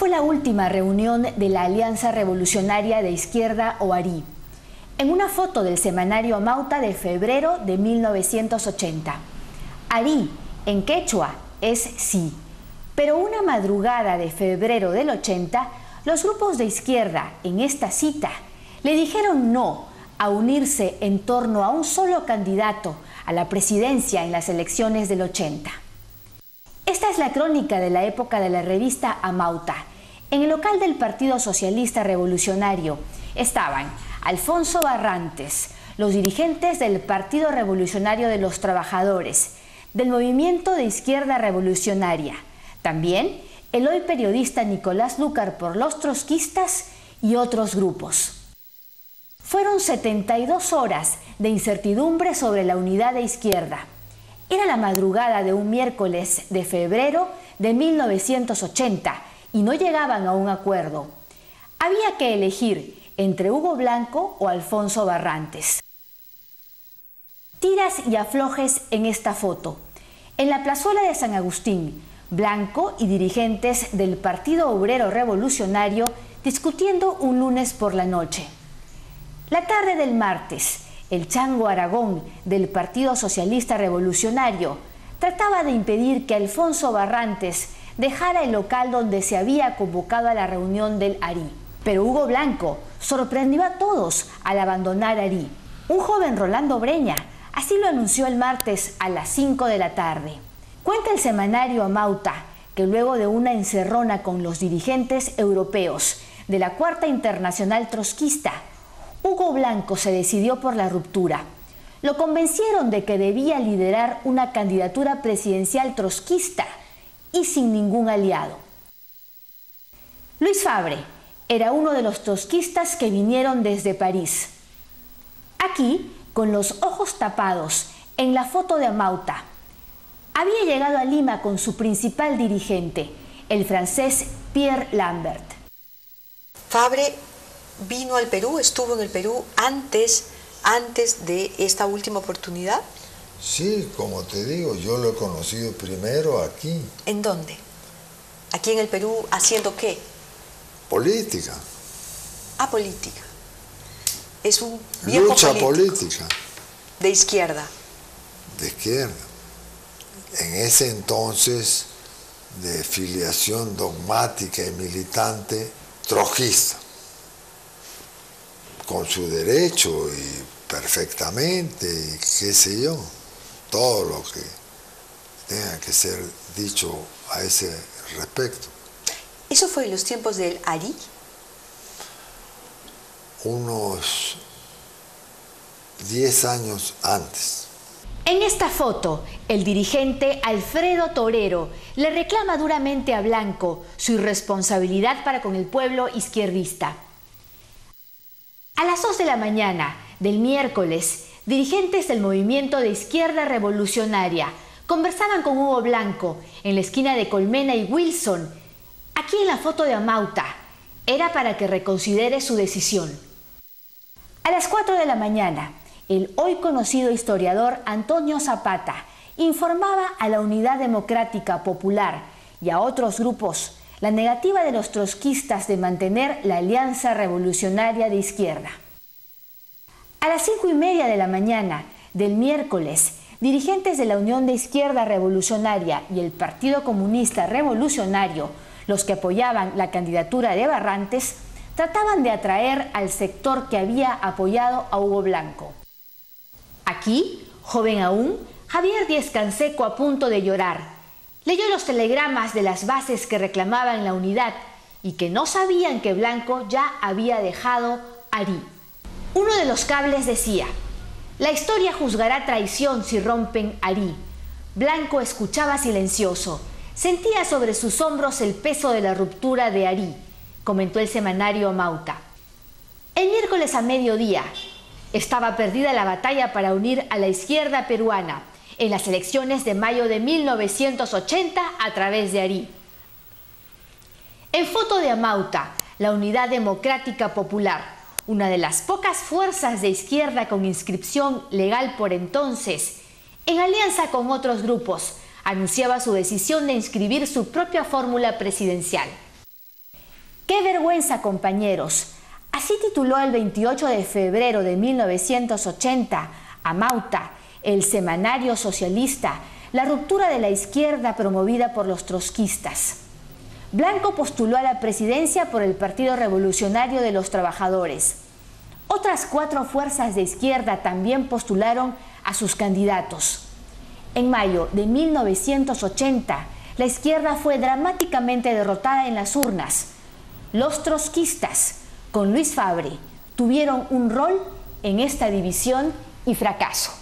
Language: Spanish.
fue la última reunión de la Alianza Revolucionaria de Izquierda o ARI? En una foto del semanario Mauta de febrero de 1980. ARI, en quechua, es sí. Pero una madrugada de febrero del 80, los grupos de izquierda en esta cita le dijeron no a unirse en torno a un solo candidato a la presidencia en las elecciones del 80. Esta es la crónica de la época de la revista Amauta. En el local del Partido Socialista Revolucionario estaban Alfonso Barrantes, los dirigentes del Partido Revolucionario de los Trabajadores, del Movimiento de Izquierda Revolucionaria, también el hoy periodista Nicolás Lucar por los trotskistas y otros grupos. Fueron 72 horas de incertidumbre sobre la unidad de izquierda. Era la madrugada de un miércoles de febrero de 1980 y no llegaban a un acuerdo. Había que elegir entre Hugo Blanco o Alfonso Barrantes. Tiras y aflojes en esta foto. En la plazuela de San Agustín, Blanco y dirigentes del Partido Obrero Revolucionario discutiendo un lunes por la noche. La tarde del martes, el Chango Aragón del Partido Socialista Revolucionario, trataba de impedir que Alfonso Barrantes dejara el local donde se había convocado a la reunión del ARI. Pero Hugo Blanco sorprendió a todos al abandonar ARI. Un joven Rolando Breña, así lo anunció el martes a las 5 de la tarde. Cuenta el semanario Amauta que luego de una encerrona con los dirigentes europeos de la Cuarta Internacional Trotskista, Hugo Blanco se decidió por la ruptura. Lo convencieron de que debía liderar una candidatura presidencial trotskista y sin ningún aliado. Luis Fabre era uno de los trotskistas que vinieron desde París. Aquí, con los ojos tapados, en la foto de Amauta, había llegado a Lima con su principal dirigente, el francés Pierre Lambert. Fabre vino al Perú, estuvo en el Perú antes, antes de esta última oportunidad? Sí, como te digo, yo lo he conocido primero aquí. ¿En dónde? ¿Aquí en el Perú haciendo qué? Política. Ah, política. Es un viejo Lucha política. De izquierda. De izquierda. En ese entonces de filiación dogmática y militante trojista con su derecho y perfectamente, y qué sé yo, todo lo que tenga que ser dicho a ese respecto. ¿Eso fue en los tiempos del Ari? Unos 10 años antes. En esta foto, el dirigente Alfredo Torero le reclama duramente a Blanco su irresponsabilidad para con el pueblo izquierdista. A las 2 de la mañana del miércoles, dirigentes del movimiento de izquierda revolucionaria conversaban con Hugo Blanco en la esquina de Colmena y Wilson, aquí en la foto de Amauta. Era para que reconsidere su decisión. A las 4 de la mañana, el hoy conocido historiador Antonio Zapata informaba a la Unidad Democrática Popular y a otros grupos la negativa de los trotskistas de mantener la Alianza Revolucionaria de Izquierda. A las cinco y media de la mañana del miércoles, dirigentes de la Unión de Izquierda Revolucionaria y el Partido Comunista Revolucionario, los que apoyaban la candidatura de Barrantes, trataban de atraer al sector que había apoyado a Hugo Blanco. Aquí, joven aún, Javier Díez Canseco a punto de llorar, Leyó los telegramas de las bases que reclamaban la unidad y que no sabían que Blanco ya había dejado Ari. Uno de los cables decía, la historia juzgará traición si rompen Ari. Blanco escuchaba silencioso, sentía sobre sus hombros el peso de la ruptura de Ari, comentó el semanario Mauta. El miércoles a mediodía estaba perdida la batalla para unir a la izquierda peruana en las elecciones de mayo de 1980 a través de Ari. En foto de Amauta, la Unidad Democrática Popular, una de las pocas fuerzas de izquierda con inscripción legal por entonces, en alianza con otros grupos, anunciaba su decisión de inscribir su propia fórmula presidencial. ¡Qué vergüenza, compañeros! Así tituló el 28 de febrero de 1980 a Mauta, el semanario socialista, la ruptura de la izquierda promovida por los trotskistas. Blanco postuló a la presidencia por el Partido Revolucionario de los Trabajadores. Otras cuatro fuerzas de izquierda también postularon a sus candidatos. En mayo de 1980, la izquierda fue dramáticamente derrotada en las urnas. Los trotskistas, con Luis Fabre, tuvieron un rol en esta división y fracaso.